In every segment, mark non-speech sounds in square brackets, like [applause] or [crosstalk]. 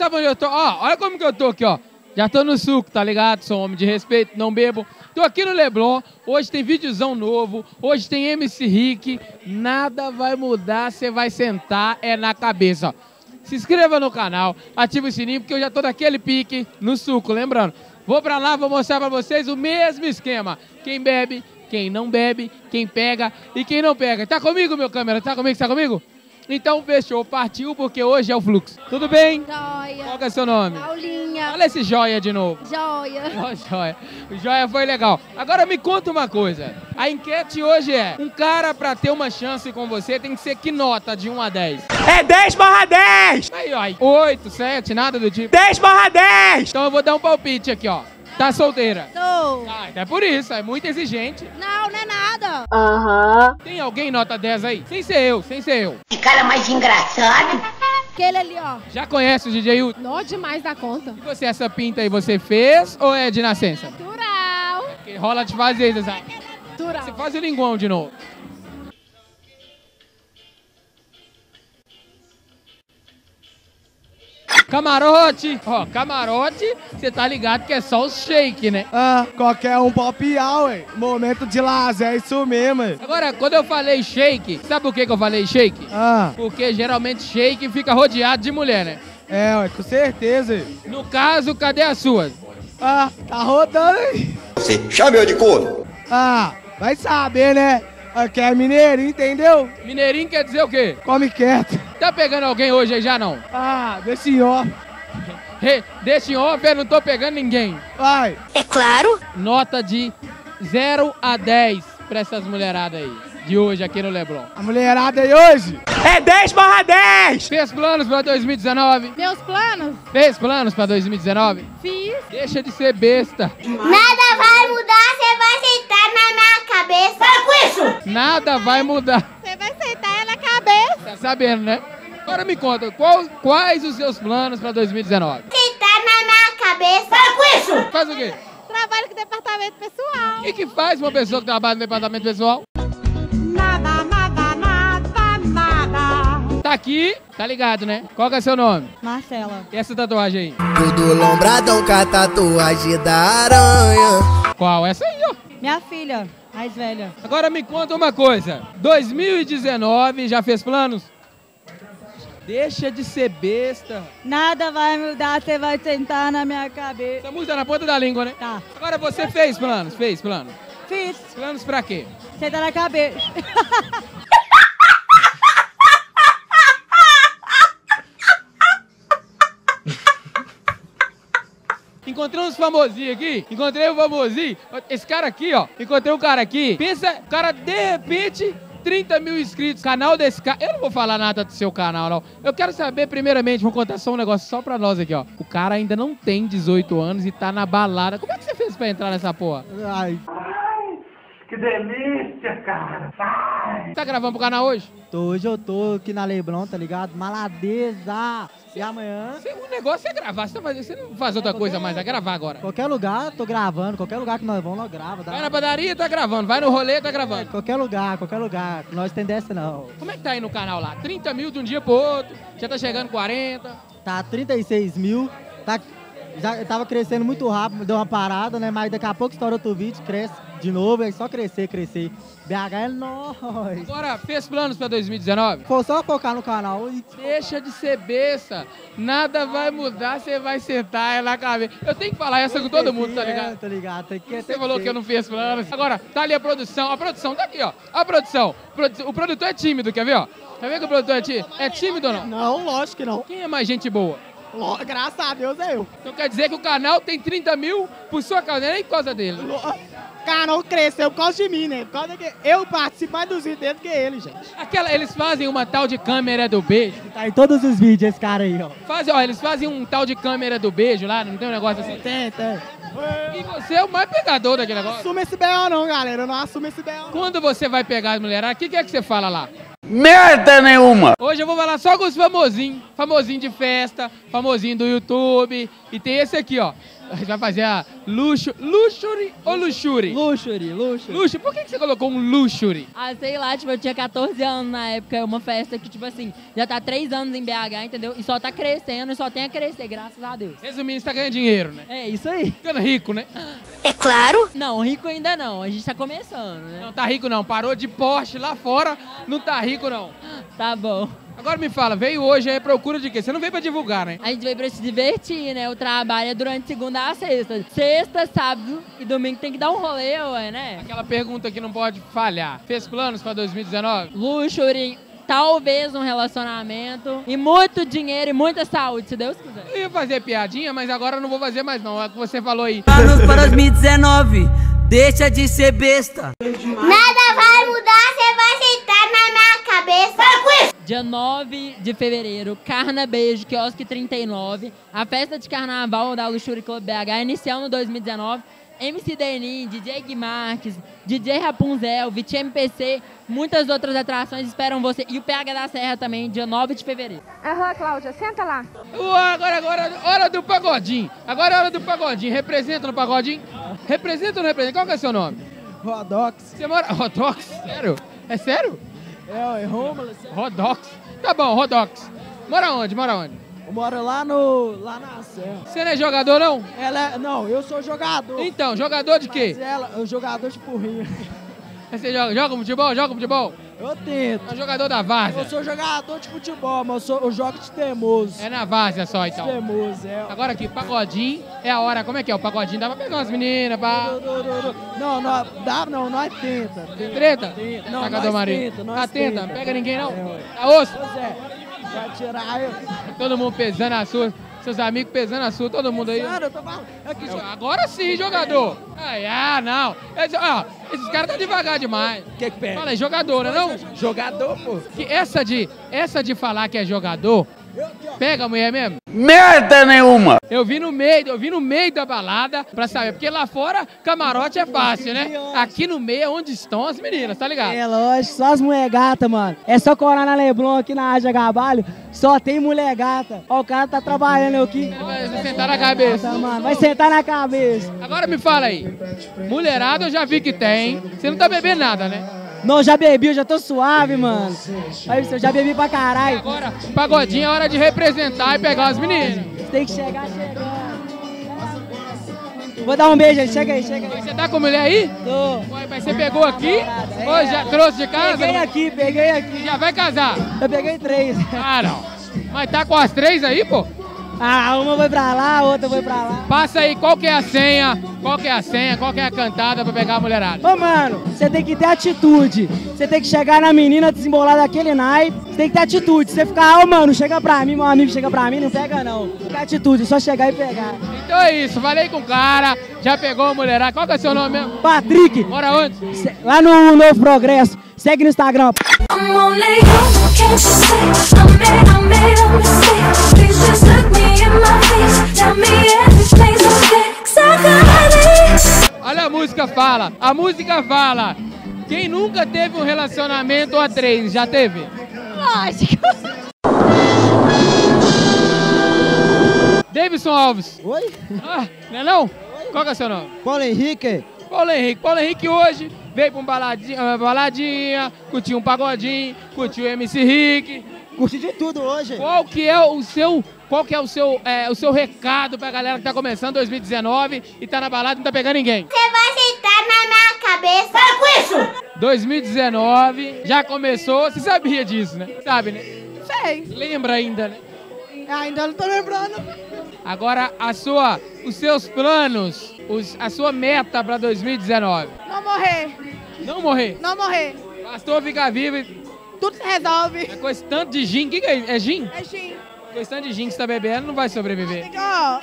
eu tô. Ó, olha como que eu tô aqui, ó. Já tô no suco, tá ligado? Sou um homem de respeito, não bebo. Tô aqui no Leblon. Hoje tem videozão novo. Hoje tem MC Rick. Nada vai mudar, você vai sentar é na cabeça. Se inscreva no canal, ative o sininho, porque eu já tô naquele pique no suco, lembrando. Vou pra lá, vou mostrar pra vocês o mesmo esquema. Quem bebe, quem não bebe, quem pega e quem não pega. Tá comigo, meu câmera? Tá comigo? Tá comigo? Então fechou, partiu, porque hoje é o fluxo. Tudo bem? Joia. Qual que é o seu nome? Paulinha. Olha esse joia de novo. Joia. [laughs] Ó, joia. O joia foi legal. Agora me conta uma coisa. A enquete hoje é: um cara pra ter uma chance com você tem que ser que nota de 1 a 10? É 10 barra 10! Aí, ó. 8, 7, nada do tipo. 10 barra 10! Então eu vou dar um palpite aqui, ó. Tá solteira? Tô. Ah, é por isso, é muito exigente. Não, não é nada. Tem alguém nota 10 aí? Sem ser eu, sem ser eu. Que cara mais engraçado. Aquele ali, ó. Já conhece o DJ Hilton? Nó demais da conta. E você, essa pinta aí, você fez ou é de nascença? Natural. Que rola de fazer sabe? Natural. Você faz o linguão de novo. Camarote! Ó, camarote, você tá ligado que é só o shake, né? Ah, qualquer um pop ué. Momento de lazer, é isso mesmo. ué. Agora, quando eu falei shake, sabe por que, que eu falei shake? Ah, Porque geralmente shake fica rodeado de mulher, né? é, ué, com certeza. ué. No caso, cadê as suas? Ah, tá rodando aí. Você chama eu de corno? Ah, vai saber, né? Aqui é mineiro, entendeu? Mineirinho quer dizer o quê? Come quieto. Tá pegando alguém hoje aí já não? Ah, deixa em off. Hey, deixa em off, eu não tô pegando ninguém. Vai. É claro. Nota de 0 a 10 pra essas mulheradas aí, de hoje aqui no Leblon. A mulherada aí hoje. É 10 barra 10! Fez planos pra 2019? Meus planos? Fez planos pra 2019? Fiz. Deixa de ser besta. Nada vai mudar, você vai sentar na minha cabeça. Para com isso. Nada vai mudar. Você vai sentar na cabeça. Tá sabendo, né? Agora me conta, qual- quais os seus planos pra 2019? Sentar na minha cabeça. Para com isso. Faz o quê? Trabalho com departamento pessoal. O que, que faz uma pessoa que trabalha no departamento pessoal? Nada, nada, nada, nada. Tá aqui, tá ligado, né? Qual que é seu nome? Marcela. E essa tatuagem aí? Tudo lombradão com a tatuagem da aranha. Qual? Essa aí, ó. Minha filha, mais velha. Agora me conta uma coisa. 2019, já fez planos? Deixa de ser besta. Nada vai mudar, você vai sentar na minha cabeça. Essa música tá na ponta da língua, né? Tá. Agora você fez planos? Fez planos? Fiz. Planos pra quê? Senta na cabeça. [laughs] Encontrei uns famosinhos aqui. Encontrei um famosinho. Esse cara aqui, ó. Encontrei um cara aqui. Pensa, o cara de repente. 30 mil inscritos, canal desse cara. Eu não vou falar nada do seu canal, não. Eu quero saber, primeiramente, vou contar só um negócio só pra nós aqui, ó. O cara ainda não tem 18 anos e tá na balada. Como é que você fez pra entrar nessa porra? Ai, Que delícia, cara! Vai! Tá gravando pro canal hoje? Tô, hoje eu tô aqui na Leblon, tá ligado? Maladeza! E amanhã, Você- o negócio é gravar. Você, tá fazendo- você não faz outra coisa mais, é gravar agora. qualquer lugar, tô gravando. Qualquer lugar que nós vamos, nós grava. Vai na padaria, tá gravando. Vai no rolê, tá gravando. Qualquer lugar, qualquer lugar. Nós tem dessa não. Como é que tá aí no canal lá? 30 mil de um dia pro outro. Já tá chegando 40. Tá 36 mil. Tá, já tava crescendo muito rápido, deu uma parada, né? Mas daqui a pouco estoura outro vídeo, cresce de novo, é só crescer, crescer. BH é nóis. Agora, fez planos pra 2019? Foi só focar no canal e Deixa de ser besta. Nada vai mudar, você vai sentar é na cabeça. Eu tenho que falar essa com todo mundo, tá É, ligado? Tá ligado? Tem que, Você falou que eu não fiz planos. Agora, tá ali a produção. A produção tá aqui, ó. A produção. Produ- O produtor é tímido, quer ver, ó? Quer ver que o produtor é tímido? É tímido ou não? Não, lógico que não. Quem é mais gente boa? Ló- Graças a Deus é eu. Então quer dizer que o canal tem 30 mil por sua causa, não nem por causa dele. O canal cresceu por causa de mim, né? Por causa que eu participo mais dos vídeos dele que ele, gente. Aquela, eles fazem uma tal de câmera do beijo. Tá em todos os vídeos esse cara aí, ó. Fazem, ó, eles fazem um tal de câmera do beijo lá, não tem um negócio assim? Tem, tem. E você é o mais pegador daquele negócio. Assume esse B.O. não, galera. Eu não assumo esse B.O. não. Quando você vai pegar as mulheradas, o que, que é que você fala lá? Merda nenhuma! Hoje eu vou falar só com os famosinhos. Famosinho de festa, famosinho do YouTube. E tem esse aqui, ó. A gente vai fazer a luxo, luxury ou luxury? Luxury, luxury. Luxury. Por que, que você colocou um luxury? Ah, sei lá, tipo, eu tinha 14 anos na época, uma festa que, tipo assim, já tá 3 anos em BH, entendeu? E só tá crescendo e só tem a crescer, graças a Deus. Resumindo, você tá ganhando dinheiro, né? É isso aí. Ficando rico, né? É claro. Não, rico ainda não, a gente tá começando, né? Não tá rico não, parou de Porsche lá fora, não tá rico não. Tá bom. Agora me fala, veio hoje aí à procura de quê? Você não veio pra divulgar, né? A gente veio pra se divertir, né? O trabalho é durante segunda a sexta. Sexta, sábado e domingo tem que dar um rolê, ué, né? Aquela pergunta que não pode falhar. Fez planos pra 2019? Luxury, talvez um relacionamento e muito dinheiro e muita saúde, se Deus quiser. Eu ia fazer piadinha, mas agora eu não vou fazer mais não. É o que você falou aí. Planos para 2019. Deixa de ser besta. Nada vai mudar, você vai sentar na minha cabeça. Para com isso! Dia 9 de fevereiro, Carna Beijo, quiosque 39. A festa de carnaval da Luxury Club BH, iniciando 2019. MC Denim, DJ Gui Marques, DJ Rapunzel, Vit MPC, muitas outras atrações esperam você. E o PH da Serra também, dia 9 de fevereiro. Aham, Cláudia, senta lá. Ué, agora, agora, hora do pagodinho. Agora é hora do pagodinho. Representa no pagodinho? Representa ou não representa? Qual que é o seu nome? Rodox. Você mora... Rodox? Sério? É sério? É, é Rômulo. Rodox. Tá bom, Rodox. Mora onde? Mora onde? Eu moro lá no. lá na Serra. Você não é jogador, não? Ela é. Não, eu sou jogador. Então, jogador de quê? Mas ela, jogador de porrinho. Você joga, joga futebol? Joga futebol? Eu tento. É um jogador da Várzea. Eu sou jogador de futebol, mas eu, sou, eu jogo de teimoso. É na Várzea só, então. Teimoso, é. Agora aqui, pagodinho é a hora. Como é que é? O pagodinho dá pra pegar umas meninas, pá. Não, não, dá, não, nós tenta. tenta. Treta? Tenta. Não, Sagador nós Maria. tenta, nós Ah, tenta. tenta. Pega ninguém, não? É. Tá osso? Pois é. Vai tirar eu. Todo mundo pesando a sua. Seus amigos pesando a sua, todo mundo aí. Eu tô falando. Aqui, É, Agora sim, jogador. Ai, ah, não. Esse- ó, esses caras tá devagar demais. O que que pega? Fala aí, jogadora, não? Jogador, pô. Que essa de, essa de falar que é jogador, pega a mulher mesmo. Merda nenhuma. Eu vi no meio, eu vi no meio da balada pra saber, porque lá fora camarote é fácil, né? Aqui no meio é onde estão as meninas, tá ligado? É lógico, só as mulher gata, mano. É só colar na Leblon aqui na Ágia Gabalho, só tem mulher gata. Ó, o cara tá trabalhando aqui. Vai sentar na cabeça. Tá, mano, vai sentar na cabeça. Agora me fala aí, mulherada eu já vi que tem, você não tá bebendo nada, né? Não, já bebi, eu já tô suave, mano. Aí, eu já bebi pra caralho. Agora, pagodinho é hora de representar e pegar as meninas. Tem que chegar chegando. Vou dar um beijo aí, chega aí, chega aí. Você tá com mulher aí? Tô. Ué, Mas você pegou aqui? Ou já trouxe de casa? Peguei aqui, peguei aqui. Já vai casar? Eu peguei três. Ah, não. Mas tá com as três aí, pô? Ah, uma foi pra lá, a outra foi pra lá. Passa aí, qual que é a senha? Qual que é a senha? Qual que é a cantada pra pegar a mulherada? Ô, mano, você tem que ter atitude. Você tem que chegar na menina, desembolar daquele naipe. Você tem que ter atitude. Você ficar, ô, mano, chega pra mim, meu amigo chega pra mim, não pega não. Tem atitude, é só chegar e pegar. Então é isso, falei com o cara, já pegou a mulherada. Qual que é o seu nome mesmo? Patrick, Mora onde? lá no Novo Progresso. Segue no Instagram. I'm only can't you see? I made, I made a mistake. Olha a música fala. A música fala. Quem nunca teve um relacionamento a três, já teve? Lógico. Davidson Alves. Oi? Ah, não é não? Qual que é o seu nome? Paulo Henrique. Paulo Henrique. Paulo Henrique hoje veio pra um baladinha, uma baladinha, curtiu um pagodinho, curtiu o MC Rick. Curti de tudo hoje. Qual que é o seu, qual que é o seu, é, o seu recado pra galera que tá começando 2019 e tá na balada e não tá pegando ninguém? Você vai sentar na minha cabeça. Para com isso! 2019 já começou, você sabia disso, né? Sabe, né? Sei. Lembra ainda, né? Ainda não tô lembrando. Agora a sua, os seus planos, os- a sua meta pra 2019. Não morrer. Não morrer. Não morrer. Bastou ficar vivo e Tudo se resolve. É com esse tanto de gin, o que, que é isso? É gin? É sim. Com esse tanto de gin que você tá bebendo, não vai sobreviver. Ó,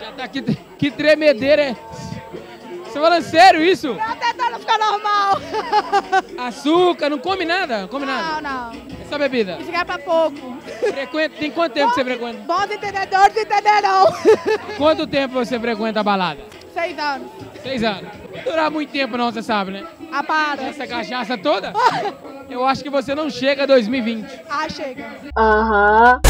Já tá aqui, que tremedeira é... Você falando sério isso? tô tentando ficar normal. Açúcar, não come nada? Não come nada? Não, não. É só bebida? Aqui é pra pouco. Frequenta, tem quanto tempo que você frequenta? Bons entendedores entenderão. Quanto tempo você frequenta a balada? Seis anos. Seis anos. Não durar muito tempo não, você sabe, né? Ah, para. Essa cachaça toda? Eu acho que você não chega a 2020. Ah, chega. Aham.